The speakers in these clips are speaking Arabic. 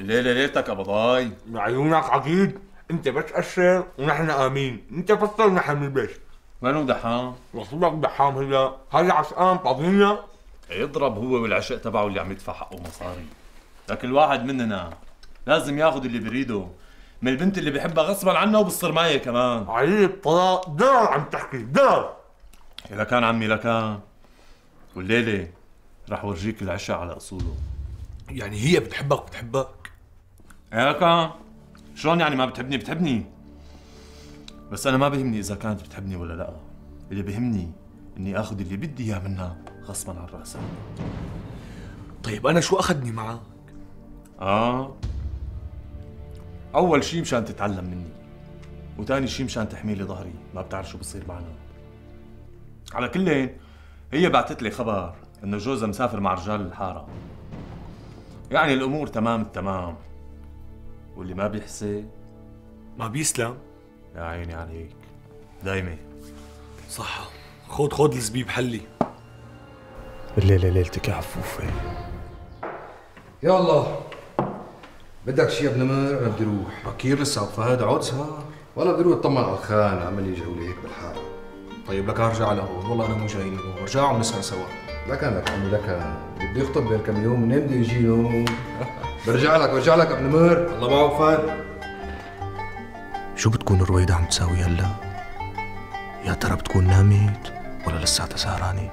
الليلة ليلتك قبضاي بعيونك عقيد أنت بس قشر ونحن امين أنت فصل ونحن بنلبس وينو دحام؟ وصلك دحام هلا. هلا عشقان فاضينا؟ يضرب هو والعشق تبعه اللي عم يدفع حقه مصاري. لكن الواحد مننا لازم ياخذ اللي بريده من البنت اللي بحبها غصبا عنه وبالصرماية كمان. عيب طلاق دار عم تحكي دار. لكان عمي لكان والليلة رح ورجيك العشق على أصوله. يعني هي بتحبك بتحبك لكان شلون يعني ما بتحبني؟ بتحبني. بس أنا ما بهمني إذا كانت بتحبني ولا لأ. اللي بهمني إني آخذ اللي بدي إياه منها غصبا عن راسها طيب أنا شو أخذني معك؟ آه. أول شي مشان تتعلم مني وتاني شي مشان تحمي لي ظهري. ما بتعرف شو بصير معنا. على كل هي بعثت لي خبر إنه جوزها مسافر مع رجال الحارة. يعني الأمور تمام التمام. واللي ما بيحسي ما بيسلم. يا عيني عليك. دايمة صح. خود خود الزبيب حلي. الليلة ليلتك يا عفوفة. يا الله. بدك شي يا ابن مر؟ أنا بدي أروح بكير لسه فهد. عود سهر. والله بدي أروح اطمن على الخان اعمل لي جولة هيك بالحاره طيب لك أرجع لهون والله أنا مو جاي لهون ارجع ونسهر سوا. لكن لك عمي لك بدي يخطب بين كم يوم. منين بده يجي له برجع لك برجع لك ابن مر الله معه فهد شو بتكون رويدة عم تساوي هلا؟ يا ترى بتكون نامت ولا لساتها سهرانة؟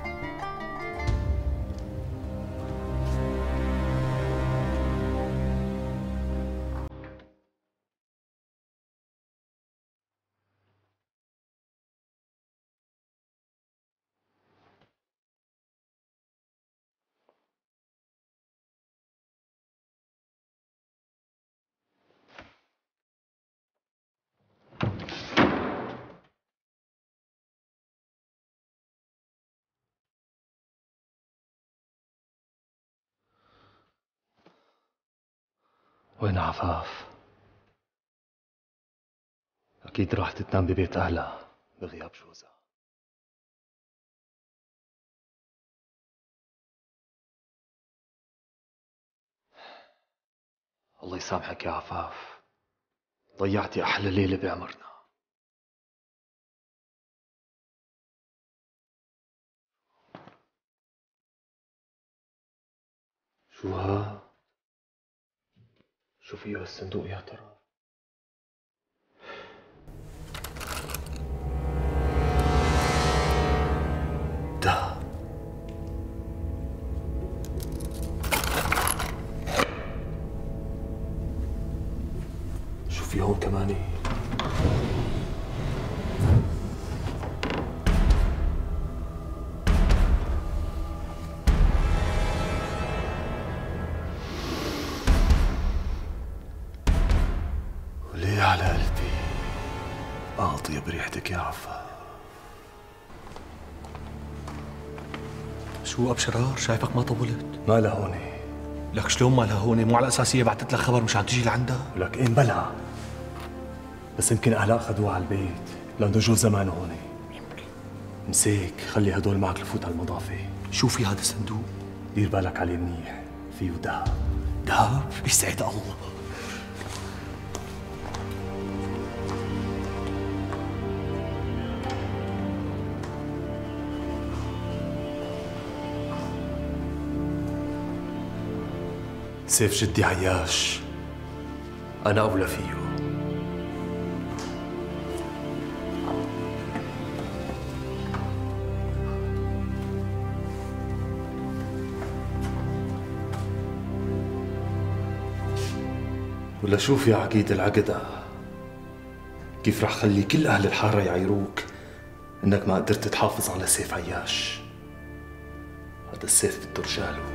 وين عفاف؟ أكيد راح تنام ببيت أهلها بغياب جوزها الله يسامحك يا عفاف ضيعتي أحلى ليلة بعمرنا شو ها؟ شو فيه هالصندوق يا ترى؟ شو أبشرار؟ شايفك ما طولت. ما لها هون لك شلون ما لها هون مو على أساسية بعثت لك خبر مشان تجي لعندها؟ ولك إيه بلا. بس يمكن أهلها أخذوها على البيت. لأنه جو زمان هون مسيك خلي هدول معك لفوت على المضافة. شو في هذا الصندوق؟ دير بالك عليه منيح. فيه دهب. دهب؟ يسعد الله؟ سيف جدي عياش. أنا أولى فيه. ولا شوف يا عقيد العقدة كيف رح خلي كل أهل الحارة يعيروك إنك ما قدرت تحافظ على سيف عياش. هذا السيف بده رجاله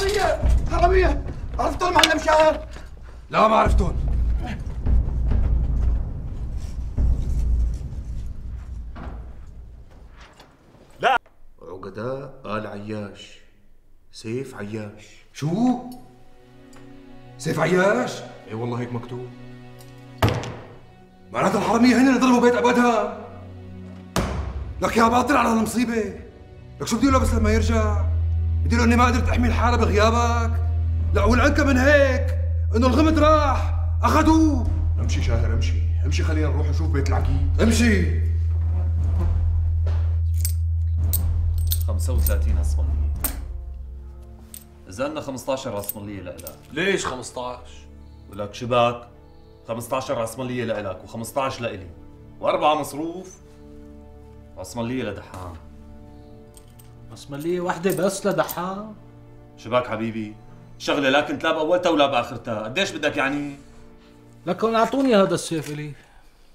حرامية! حرامية! عرفتوا معلم شاعر؟ لا ما عرفتون عقداء آل عياش. سيف عياش. شو؟ سيف عياش؟ اي والله هيك مكتوب. معناتها الحرامية هن اللي ضربوا بيت أبدها لك يا باطل على هالمصيبة. لك شو بدي له بس لما يرجع؟ بدي له إني ما قدرت أحمي الحالة بغيابك. لا والعنكة من هيك. إنه الغمد راح. أخذوه. امشي شاهر امشي. امشي خلينا نروح نشوف بيت العقيد. امشي. 35 رسمالية إذا لنا 15 رسمالية لإلك. ليش 15 ولك شباك. 15 رسمالية لإلك و15 لإلي. وأربعة مصروف. رسمالية لدحام. رسمالية واحدة بس لدحام شباك حبيبي شغلة لا كنت لا بأولتها ولا بآخرتها قديش بدك يعني؟ لكن أعطوني هذا السيف إلي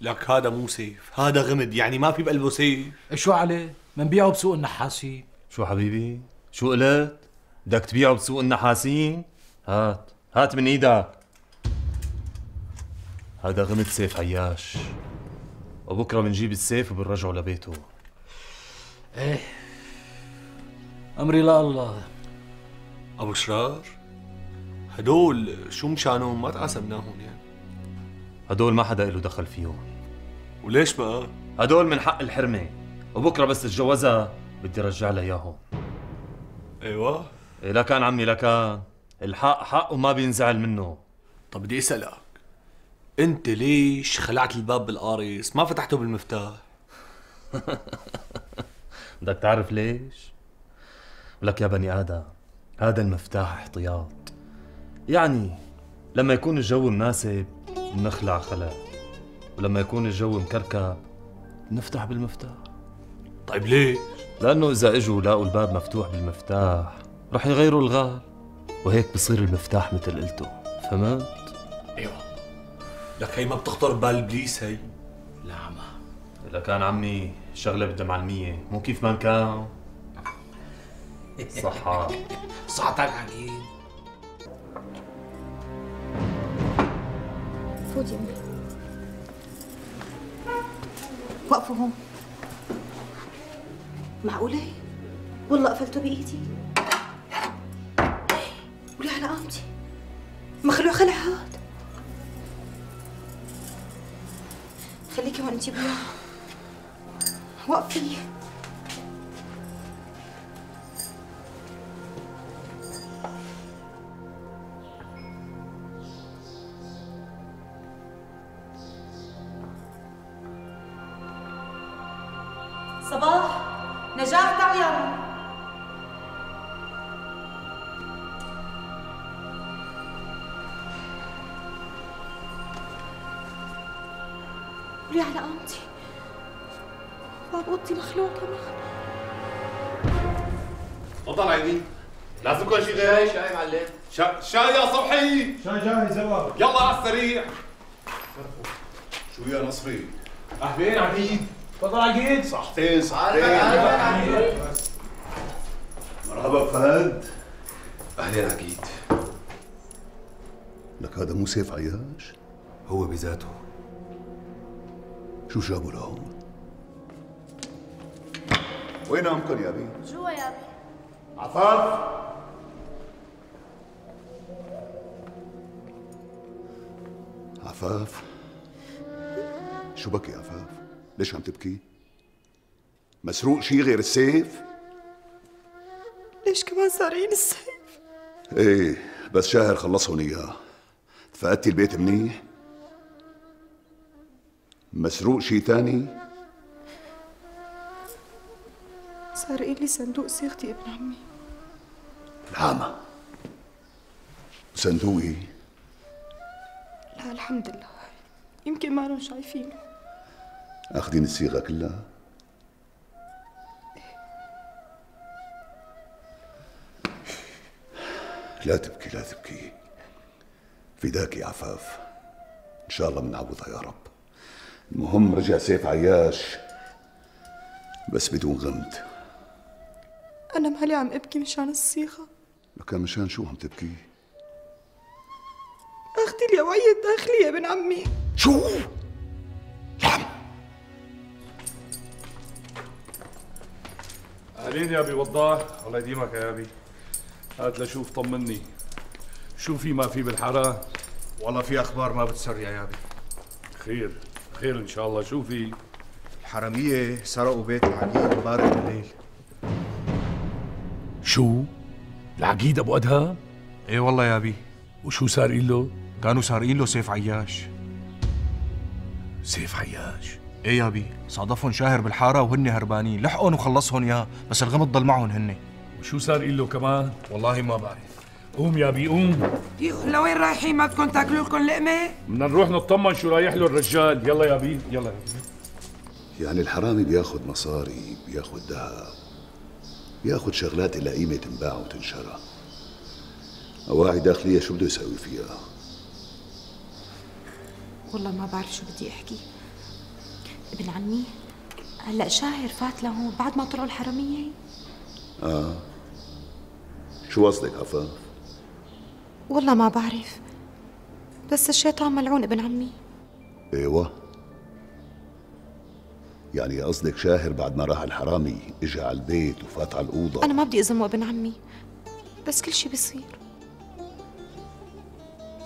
لك هذا مو سيف هذا غمد يعني ما في بقلبه سيف شو عليه؟ منبيعه بسوق النحاسين شو حبيبي؟ شو قلت؟ بدك تبيعه بسوق النحاسين؟ هات هات من إيدك هذا غمد سيف عياش وبكرة بنجيب السيف وبنرجعه لبيته أمري لا الله. أبو شرار هدول شو مشانهم؟ ما تقاسمناهم يعني. هدول ما حدا له دخل فيهم. وليش بقى هدول من حق الحرمة. وبكرة بس تتجوزها بدي ارجع لها إياهم. أيوه. إيه لكان عمي لكان الحق حق وما بينزعل منه. طب بدي أسألك أنت ليش خلعت الباب بالقارص؟ ما فتحته بالمفتاح. بدك تعرف ليش؟ لك يا بني آدم هذا المفتاح احتياط. يعني لما يكون الجو مناسب بنخلع خلع. ولما يكون الجو مكركب نفتح بالمفتاح. طيب ليه لأنه إذا إجوا لقوا الباب مفتوح بالمفتاح رح يغيروا الغال وهيك بصير المفتاح مثل قلته فهمت؟ أيوه. لك هي ما بتخطر ببال إبليس هي؟ لا عما إذا كان عمي شغلة بدها معلمية مو كيف ما كان؟ صحة. صحتك عقيد فوت يمي وقفوا هون معقولة؟ والله قفلته بإيدي. ولي على قامتي. مخلوع خلع هاد. خليكي هون أنتي بيا وقفي. ولي على قامتي باب أوضتي مخلوع كمان تفضل عيني لازم كل شيء غير شاي معلم. شا... شاي يا صبحي. شاي جاهز يابا يلا على السريع. شو يا نصري؟ أهلين عقيد. تفضل عقيد. صحتين صحتين. مرحبا فهد. أهلين عقيد. لك هذا مو سيف عياش؟ هو بذاته. شو جابوا لهون وين عمكم يا بي جوا يا أبي. عفاف. عفاف. شو بك يا عفاف؟ ليش عم تبكي؟ مسروق شي غير السيف؟ ليش كمان سارقين السيف؟ إيه بس شاهر خلصهم إياه. تفقدتي البيت منيح؟ مسروق شي تاني؟ سارقين لي صندوق صيغتي ابن عمي. العامة صندوقي؟ لا الحمد لله. يمكن ما لهم شايفينه. أخذين الصيغة كلها؟ لا تبكي لا تبكي. فداك يا عفاف. إن شاء الله بنعوضها يا رب. المهم رجع سيف عياش. بس بدون غمد أنا مالي عم أبكي مشان الصيغة. لكان مشان شو عم تبكي؟ أختي اليوعية الداخلية ابن عمي. شو؟ نعم. أهلين يا أبي وضاح. الله يديمك يا أبي. هات لشوف طمني. شو في ما في بالحارة؟ والله في أخبار ما بتسر يا يابي خير. خير إن شاء الله شو في؟ الحرامية سرقوا بيت العقيد امبارح بالليل شو؟ العقيد أبو ادهم؟ إيه والله يابي وشو صار له؟ كانوا سارقين له سيف عياش سيف عياش إيه يابي صادفهم شاهر بالحارة وهن هربانين لحقهم وخلصهم ياه بس الغمض ضل معهم هن وشو صار له كمان؟ والله ما بعرف قوم يا بي قوم لوين رايحين؟ ما بدكم تاكلوا لكم لقمة؟ بدنا نروح نطمن شو صاير له الرجال. يلا يا بي يلا. يا بي يعني الحرامي بياخد مصاري بياخد ذهب بياخد شغلات إلها قيمة تنباع وتنشرى. أواعي داخلية شو بده يسوي فيها؟ والله ما بعرف شو بدي أحكي. ابن عمي هلأ شاهر فات لهون بعد ما طلعوا الحرامية؟ آه. شو قصدك عفاف؟ والله ما بعرف. بس الشيطان ملعون ابن عمي. إيوه. يعني قصدك شاهر بعد ما راح الحرامي اجى على البيت وفات على الأوضة؟ أنا ما بدي اذمه ابن عمي. بس كل شي بيصير.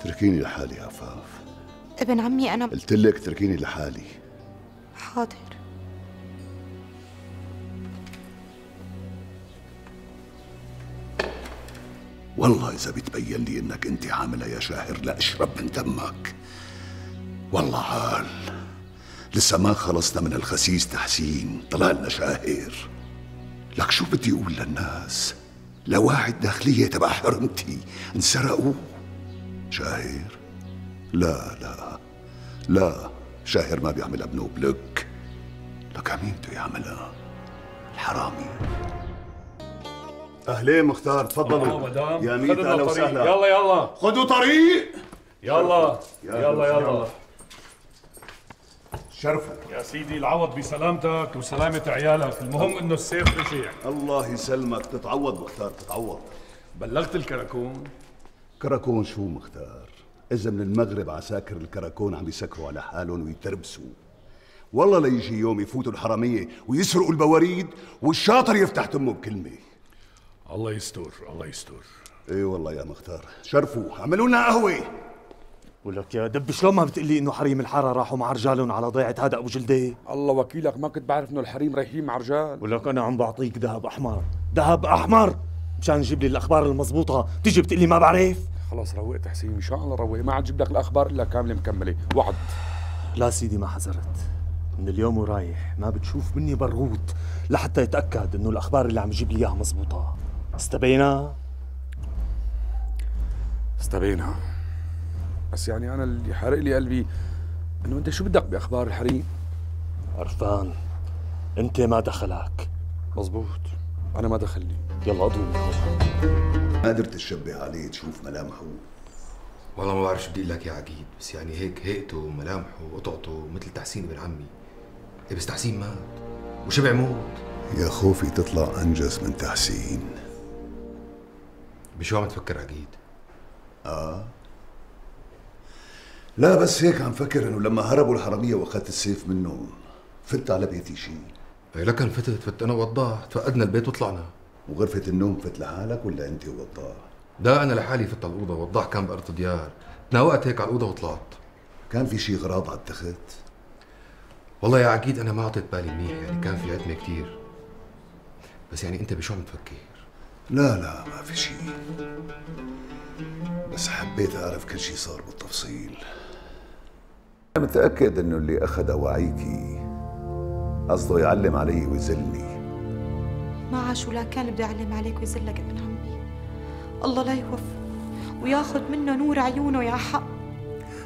تركيني لحالي يا عفاف ابن عمي أنا قلت لك تركيني لحالي. حاضر. والله إذا بتبين لي إنك أنت عاملة يا شاهر لأشرب من دمك. والله عال لسه ما خلصنا من الخسيس تحسين طلع لنا شاهر. لك شو بدي أقول للناس؟ لواعي الداخلية تبع حرمتي. انسرقوا. شاهر. لا لا. لا. شاهر ما بيعمل ابنه بلك لك مين بده يعملها الحرامي. أهلين مختار تفضلوا. مدام. يا ميت أهلا. وسهلا. يلا يلا. خذوا طريق. يلا. يلا يلا. شرفوا يا سيدي العوض بسلامتك وسلامة عيالك. المهم إنه السيف رجع. الله يسلمك. تتعوض مختار تتعوض. بلغت الكراكون. كراكون شو مختار؟ إذا من المغرب عساكر الكراكون عم يسكروا على حالهم ويتربسوا. والله ليجي يوم يفوتوا الحرامية ويسرقوا البواريد والشاطر يفتح تمه بكلمة. الله يستر الله يستر. إي والله يا مختار. شرفوا اعملوا لنا قهوة. ولك يا دب شلون ما بتقلي إنه حريم الحارة راحوا مع رجالهم على ضيعة هذا أبو جلدة؟ الله وكيلك ما كنت بعرف إنه الحريم رايحين مع رجال. ولك أنا عم بعطيك ذهب أحمر. ذهب أحمر! مشان تجيب لي الأخبار المضبوطة. تيجي بتقلي ما بعرف. خلاص روقت حسين إن شاء الله روق ما عاد جيب لك الأخبار إلا كاملة مكملة. وعد. لا سيدي ما حذرت من اليوم ورايح ما بتشوف مني برغوت لحتى يتأكد إنه الأخبار اللي عم يجيب لي إياها مزبوطه استبينا. استبينا. بس يعني أنا اللي حارق لي قلبي إنه أنت شو بدك بأخبار الحريم عرفان أنت ما دخلك. مزبوط أنا ما دخلني. يلا اضرب ما قدرت تشبه عليه تشوف ملامحه. والله ما بعرف شو بدي لك يا عقيد بس يعني هيك هيئته وملامحه وقطعته مثل تحسين ابن عمي. إيه بس تحسين مات. وشبع موت. يا خوفي تطلع أنجز من تحسين. بشو عم تفكر عقيد؟ آه. لا بس هيك عم فكر إنه لما هربوا الحرامية وأخذت السيف منهم فت على بيتي شيء إيه لكن فتت فت أنا ووضاح تفقدنا البيت وطلعنا. وغرفة النوم فت لحالك ولا أنت ووضاح؟ لا أنا لحالي فت على الأوضة. وضاح كان بأرض ديار. تناوقت هيك على الأوضة وطلعت. كان في شيء غراض على التخت؟ والله يا عقيد أنا ما عطيت بالي منيح. يعني كان في عتمة كثير بس يعني أنت بشو عم تفكر؟ لا لا ما في شيء. بس حبيت أعرف كل شيء صار بالتفصيل. أنا متأكد إنه اللي أخذ اواعيكي قصده يعلم علي ويذلني. ما عاش ولا كان بده يعلم عليك ويذلك ابن عمي. الله لا يوفق. وياخذ منه نور عيونه يا حق.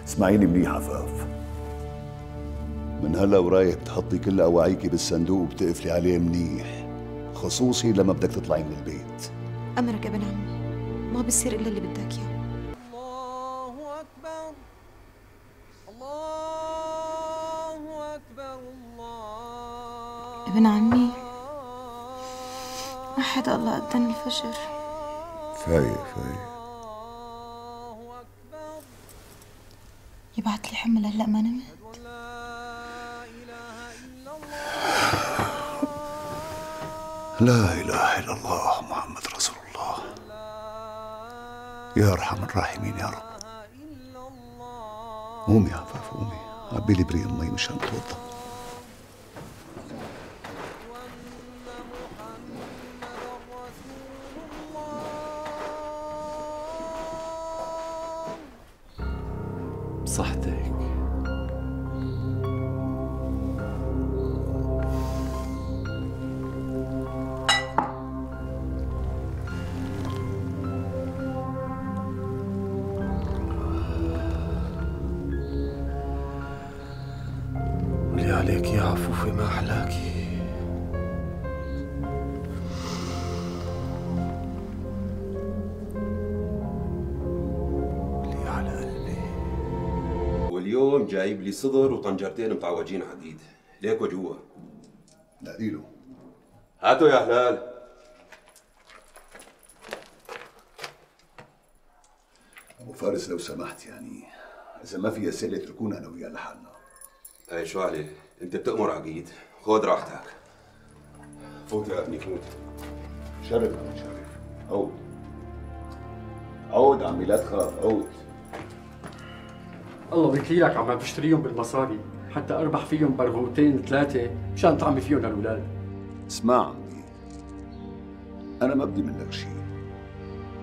اسمعيني منيح عفاف. من هلا ورايح بتحطي كل اواعيكي بالصندوق وبتقفلي عليه منيح. خصوصي لما بدك تطلعي من البيت. أمرك ابن عمي. ما بصير إلا اللي بدك إياه. ابن عمي ما حدا الله أذن الفجر. فايق فايق. يبعت لي حمل هلأ ما نمت. لا إله إلا الله محمد رسول الله. يا أرحم الراحمين يا رب. قومي يا عفاف قومي عبي لي المي مشان اتوضا عليك يا عفوفي ما أحلاكي لي على قلبي. واليوم جايب لي صدر وطنجرتين متعوجين عقيد ليك وجوا ناديله هاتوا يا هلال أبو فارس لو سمحت يعني إذا ما في اسئله اتركونا أنا وياه لحالنا. أي شو عليه انت بتأمر عقيد خذ راحتك. فوت يا ابني فوت. شرف عم شرف عود. عود عمي لا تخاف. عود. الله بيكيلك عم بشتريهم بالمصاري. حتى أربح فيهم برغوتين ثلاثة مشان طعمي فيهم للأولاد. اسمع عمي. أنا ما بدي منك شيء.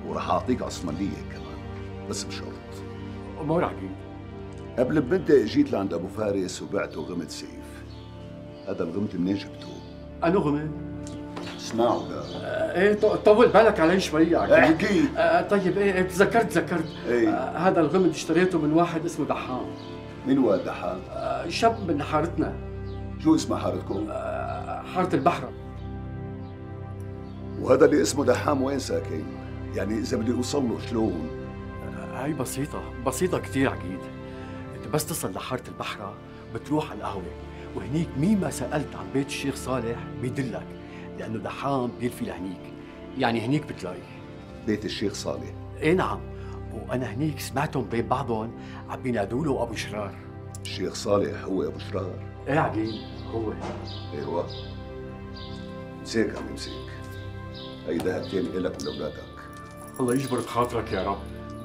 وراح أعطيك عصمانيه كمان بس بشرط. أمور عقيد قبل بمدة جيت لعند أبو فارس وبعته غمد سيف هذا الغمد منين جبته؟ انو غمد؟ اسمعوا لا إيه طول بالك علي شوي احكي. آه طيب إيه إيه، تذكرت تذكرت إيه. آه هذا الغمد اشتريته من واحد اسمه دحام مين هو دحام؟ آه شاب من حارتنا شو اسمها حارتكم؟ آه حارة البحرة وهذا اللي اسمه دحام وين ساكن؟ يعني إذا بدي اوصل له شلون؟ هاي بسيطة بسيطة كتير عقيد أنت بس تصل لحارة البحرة بتروح على القهوة وهنيك مين ما سألت عن بيت الشيخ صالح بيدلك لأنه دحام بيلفي لهنيك. يعني هنيك بتلاقي. بيت الشيخ صالح. إيه نعم. وأنا هنيك سمعتهم بين بعضهم عم بينادوا له أبو شرار. الشيخ صالح هو أبو شرار؟ إيه عقيل هو. إيوه. مسيك عم يمسك هي ذهبتين الك ولأولادك؟ الله يجبر بخاطرك يا رب.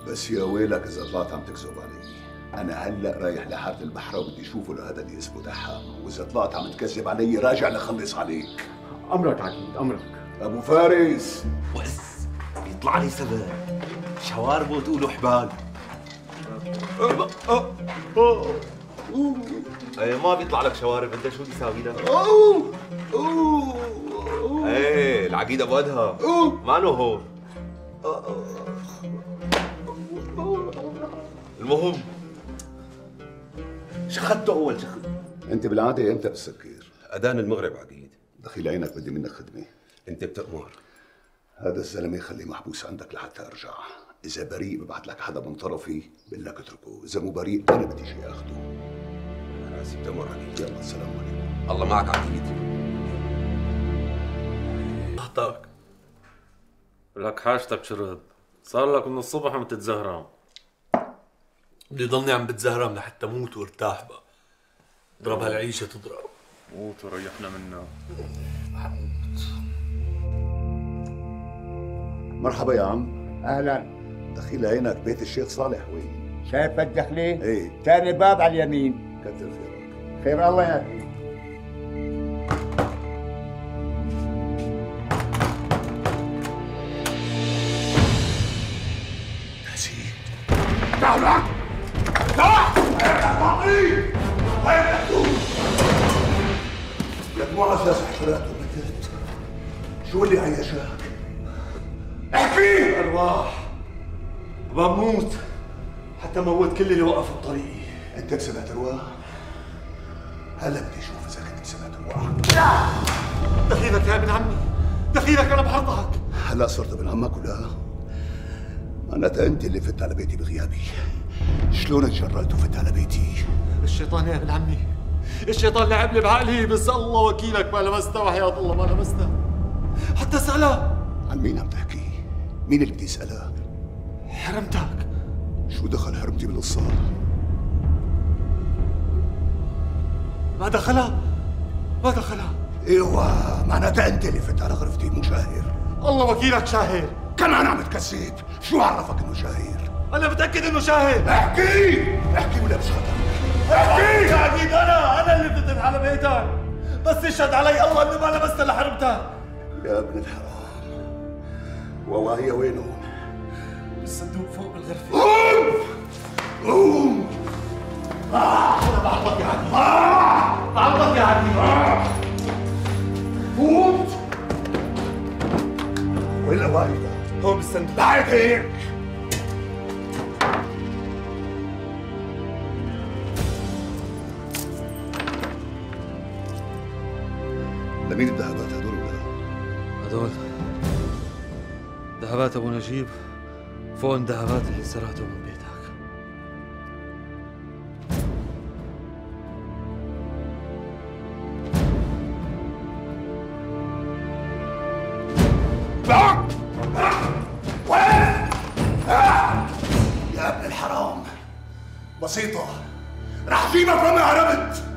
بس يا ويلك إذا طلعت عم تكذب علي. أنا هلأ رايح لحارة البحره وبدي أشوفه لهذا اللي اسمه دحام وإذا طلعت عم تكذب علي راجع لخلص عليك. أمرك عقيد أمرك. أبو فارس. بس بيطلع لي سبب. شوارب وتقولوا حبال. إيه ما بيطلع لك شوارب. أنت شو بيساوي لك؟ إيه العقيد أبو أدهم. مانو هو؟ المهم. شخدته أول شخد أنت بالعادة إمتى بتسكر؟ أذان المغرب عقيد. دخيل عينك بدي منك خدمة. أنت بتأمر. هذا الزلمة خليه محبوس عندك لحتى أرجع. إذا بريء ببعث لك حدا من طرفي بقول لك اتركه. إذا مو بريء أنا بدي أجي اخذه أنا راسي بتأمر عقيد. يلا السلام عليكم. الله معك عقيد أخطأك. لك حاجتك شرب صار لك من الصبح عم تتزهرم بدي ضلني عم بتزهرم لحتى موت وارتاح بقى. اضرب هالعيشة تضرب. موت وريحنا منها مرحبا يا عم. أهلا. دخيل عينك بيت الشيخ صالح وين؟ شايف الدخلة؟ إيه. ثاني باب على اليمين. كتر خيرك. خير الله. ياكل أساس احترقت ومتت شو اللي عيشك؟ احكي! أرواح. بموت. حتى موت كل اللي وقف بطريقي أنت سمعت أرواح؟ هلا بدي أشوف إذا كنت سمعت أرواح. دخيلك يا ابن عمي. دخيلك أنا بحرضك هلا صرت ابن عمك ولا؟ معناتها أنت اللي فت على بيتي بغيابي. شلون تجرأت وفت على بيتي؟ الشيطان يا ابن عمي. الشيطان لعب لي بعقلي بس الله وكيلك ما لمسته وحياة الله ما لمسته. حتى سألها عن مين عم تحكي؟ مين اللي بدي اسألها؟ حرمتك شو دخل حرمتي بالقصة؟ ما دخلها؟ ما دخلها. إيوه معناتها أنت اللي فت على غرفتي مو شاهر. الله وكيلك شاهر. كمان عم تكذب شو عرفك إنه شاهير؟ أنا متأكد إنه شاهد احكي! احكي ولا بشهدك أحكي! يا عقيد أنا أنا اللي فتت على بيتك بس يشهد علي الله اني ما لمست إلا حرمتك يا ابن الحرام والله هي وينه؟ بالصندوق فوق بالغرفة. قوم قوم أنا بعرضك يا عقيد آه بعرضك يا آه فوت وين الأوائل؟ هون بالصندوق. تعال هيك لمين الذهبات هدول ولا لا؟ هدول ذهبات أبو نجيب فوق الذهبات اللي سرقته من بيتك. يا ابن الحرام. بسيطة. رح اجيبك وما هربت